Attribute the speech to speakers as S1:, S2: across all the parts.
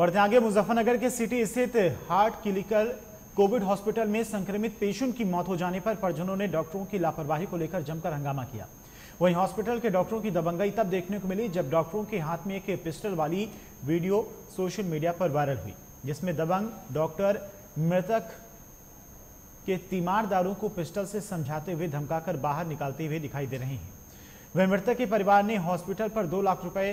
S1: बढ़ते आगे, मुजफ्फरनगर के सिटी स्थित हार्ट क्लिनिकल कोविड हॉस्पिटल में संक्रमित पेशेंट की मौत हो जाने पर परिजनों ने डॉक्टरों की लापरवाही को लेकर जमकर हंगामा किया। वहीं हॉस्पिटल के डॉक्टरों की दबंगई तब देखने को मिली जब डॉक्टरों के हाथ में एक पिस्टल वाली वीडियो सोशल मीडिया पर वायरल हुई, जिसमें दबंग डॉक्टर मृतक के तीमारदारों को पिस्टल से समझाते हुए धमकाकर बाहर निकालते हुए दिखाई दे रहे हैं। वह मृतक के परिवार ने हॉस्पिटल पर दो लाख रुपए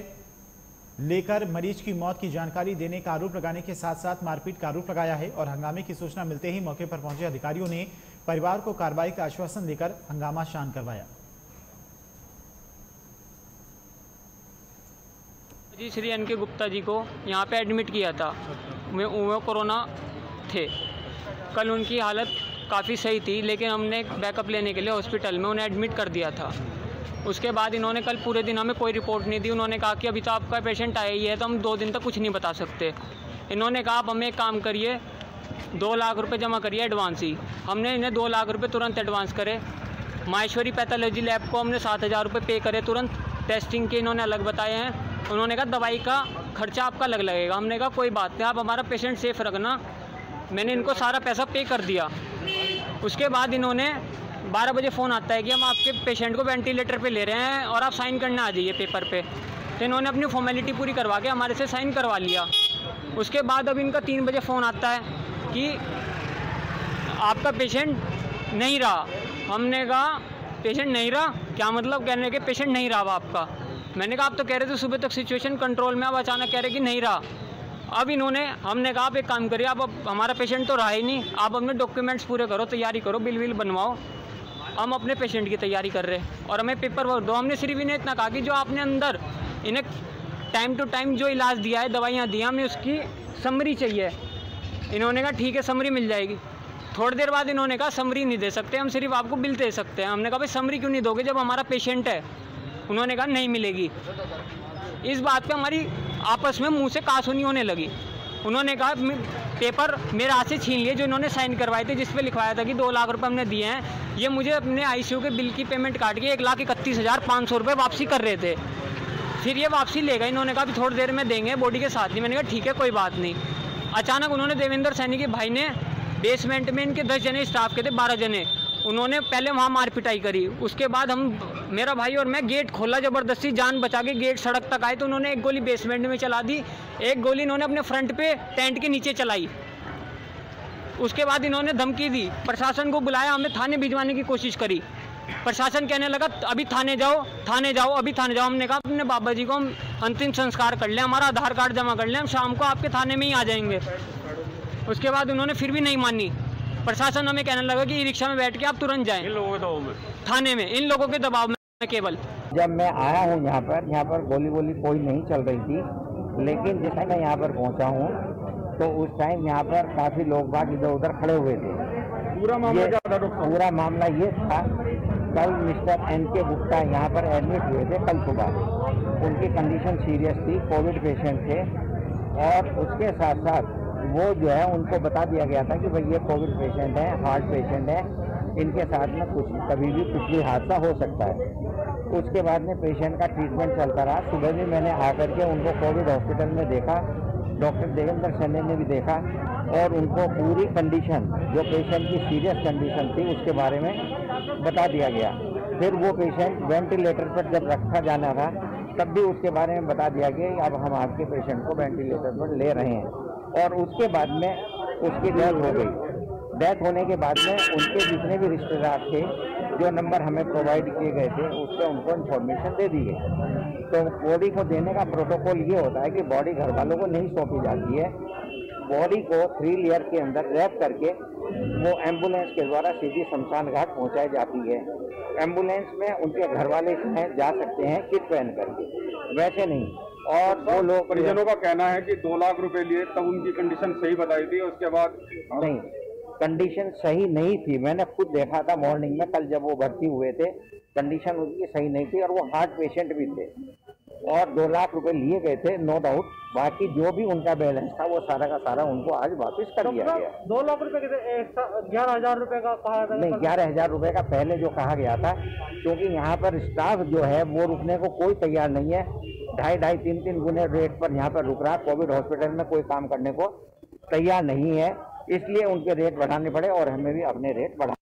S1: लेकर मरीज़ की मौत की जानकारी देने का आरोप लगाने के साथ साथ मारपीट का आरोप लगाया है और हंगामे की सूचना मिलते ही मौके पर पहुँचे अधिकारियों ने परिवार को कार्रवाई का आश्वासन देकर हंगामा शांत करवाया।
S2: जी, श्री एन के गुप्ता जी को यहाँ पे एडमिट किया था। वो कोरोना थे। कल उनकी हालत काफ़ी सही थी, लेकिन हमने बैकअप लेने के लिए हॉस्पिटल में उन्हें एडमिट कर दिया था। उसके बाद इन्होंने कल पूरे दिन हमें कोई रिपोर्ट नहीं दी। उन्होंने कहा कि अभी तो आपका पेशेंट आया ही है तो हम दो दिन तक कुछ नहीं बता सकते। इन्होंने कहा, आप हमें एक काम करिए, दो लाख रुपए जमा करिए एडवांस ही। हमने इन्हें दो लाख रुपए तुरंत एडवांस करे। माहेश्वरी पैथोलॉजी लैब को हमने सात हज़ार रुपये पे करे तुरंत। टेस्टिंग के इन्होंने अलग बताए हैं। उन्होंने कहा, दवाई का खर्चा आपका अलग लगेगा। हमने कहा, कोई बात नहीं, आप हमारा पेशेंट सेफ़ रखना। मैंने इनको सारा पैसा पे कर दिया। उसके बाद इन्होंने बारह बजे फ़ोन आता है कि हम आपके पेशेंट को वेंटिलेटर पे ले रहे हैं और आप साइन करने आ जाइए पेपर पे। तो इन्होंने अपनी फॉर्मेलिटी पूरी करवा के हमारे से साइन करवा लिया। उसके बाद अब इनका तीन बजे फ़ोन आता है कि आपका पेशेंट नहीं रहा। हमने कहा पेशेंट नहीं रहा? क्या मतलब? कहने के पेशेंट नहीं रहा आपका। मैंने कहा, आप तो कह रहे थे सुबह तक सिचुएशन कंट्रोल में, अब अचानक कह रहे कि नहीं रहा। अब इन्होंने, हमने कहा, आप एक काम करिए, आप हमारा पेशेंट तो रहा ही नहीं। आप अपने डॉक्यूमेंट्स पूरे करो, तैयारी करो बिल विल बनवाओ। हम अपने पेशेंट की तैयारी कर रहे हैं। और हमें पेपर वर्क दो। हमने सिर्फ़ इन्हें इतना कहा कि जो आपने अंदर इन्हें टाइम टू टाइम जो इलाज दिया है, दवाइयाँ दी हमें उसकी समरी चाहिए। इन्होंने कहा, ठीक है समरी मिल जाएगी। थोड़ी देर बाद इन्होंने कहा समरी नहीं दे सकते, हम सिर्फ़ आपको बिल दे सकते हैं। हमने कहा, भाई समरी क्यों नहीं दोगे? जब हमारा पेशेंट है। उन्होंने कहा, नहीं मिलेगी। इस बात पे हमारी आपस में मुँह से कासुनी होने लगी। उन्होंने कहा पेपर मेरे हाथ से छीन लिए जो इन्होंने साइन करवाए थे जिस लिखवाया था कि दो लाख रुपए हमने दिए हैं। ये मुझे अपने आईसीयू के बिल की पेमेंट काट के एक लाख इकतीस हज़ार पाँच सौ रुपये वापसी कर रहे थे। फिर ये वापसी ले गए। इन्होंने कहा, अभी थोड़ी देर में देंगे बॉडी के साथ ही मैंने कहा, ठीक है, कोई बात नहीं। अचानक उन्होंने देवेंद्र सैनी के भाई ने बेसमेंट में इनके दस जने स्टाफ के थे, बारह जने। उन्होंने पहले वहाँ मार पिटाई करी। उसके बाद हम, मेरा भाई और मैं गेट खोला, ज़बरदस्ती जान बचा के गेट सड़क तक आए तो उन्होंने एक गोली बेसमेंट में चला दी। एक गोली इन्होंने अपने फ्रंट पे टेंट के नीचे चलाई। उसके बाद इन्होंने धमकी दी। प्रशासन को बुलाया, हमें थाने भिजवाने की कोशिश करी। प्रशासन कहने लगा, अभी थाने जाओ थाने जाओ, अभी थाने जाओ। हमने कहा, अपने बाबा जी को हम अंतिम संस्कार कर लें, हमारा आधार कार्ड जमा कर लें, हम शाम को आपके थाने में ही आ जाएँगे। उसके बाद उन्होंने फिर भी नहीं मानी। प्रशासन हमें कहने लगा कि ई रिक्शा में बैठ के आप तुरंत जाएँ। इन लोगों के दबाव में। थाने में इन लोगों के दबाव में केवल।
S3: जब मैं आया हूँ यहाँ पर यहाँ पर गोली गोली कोई नहीं चल रही थी लेकिन जिस मैं यहाँ पर पहुँचा हूँ तो उस टाइम यहाँ पर काफ़ी लोग बाग इधर उधर खड़े हुए थे।
S4: पूरा मामला क्या था डॉक्टर
S3: पूरा मामला ये था कल मिस्टर एन के गुप्ता यहाँ पर एडमिट हुए थे कल सुबह। उनकी कंडीशन सीरियस थी कोविड पेशेंट थे और उसके साथ साथ वो जो है, उनको बता दिया गया था कि भाई ये कोविड पेशेंट है हार्ट पेशेंट है, इनके साथ में कुछ, कभी भी कुछ भी हादसा हो सकता है। उसके बाद में पेशेंट का ट्रीटमेंट चलता रहा। सुबह भी मैंने आकर के उनको कोविड हॉस्पिटल में देखा डॉक्टर देवेंद्र सैनी ने भी देखा और उनको पूरी कंडीशन जो पेशेंट की सीरियस कंडीशन थी, उसके बारे में बता दिया गया। फिर वो पेशेंट वेंटिलेटर पर जब रखा जाना था, तब भी उसके बारे में बता दिया गया कि अब हम आपके पेशेंट को वेंटिलेटर पर ले रहे हैं। और उसके बाद में उसकी डेथ हो गई। डेथ होने के बाद में उनके जितने भी रिश्तेदार थे, जो नंबर हमें प्रोवाइड किए गए थे उस पर उनको इन्फॉर्मेशन दे दी गई। तो बॉडी को देने का प्रोटोकॉल ये होता है कि बॉडी घर वालों को नहीं सौंपी जाती है। बॉडी को थ्री लेयर के अंदर रैप करके वो एंबुलेंस के द्वारा सीधी शमशान घाट पहुँचाई जाती है। एंबुलेंस में उनके घर वाले जा सकते हैं किट पहन करके। वैसे नहीं। और वो लोग
S4: परिजनों का कहना है कि दो लाख रुपए लिए तब उनकी कंडीशन सही बताई थी उसके बाद
S3: नहीं कंडीशन सही नहीं थी। मैंने खुद देखा था मॉर्निंग में कल जब वो भर्ती हुए थे कंडीशन उनकी सही नहीं थी और वो हार्ट पेशेंट भी थे। और दो लाख रुपए लिए गए थे नो डाउट बाकी जो भी उनका बैलेंस था वो सारा का सारा उनको आज वापस कर दिया गया।
S5: दो लाख रुपए ग्यारह हज़ार रुपए का कहा था?
S3: नहीं ग्यारह हज़ार रुपए का पहले जो कहा गया था क्योंकि यहाँ पर स्टाफ जो है वो रुकने को कोई तैयार नहीं है। ढाई ढाई तीन तीन गुने रेट पर यहाँ पर रुक रहा कोविड हॉस्पिटल में कोई काम करने को तैयार नहीं है। इसलिए उनके रेट बढ़ाने पड़े और हमें भी अपने रेट बढ़ा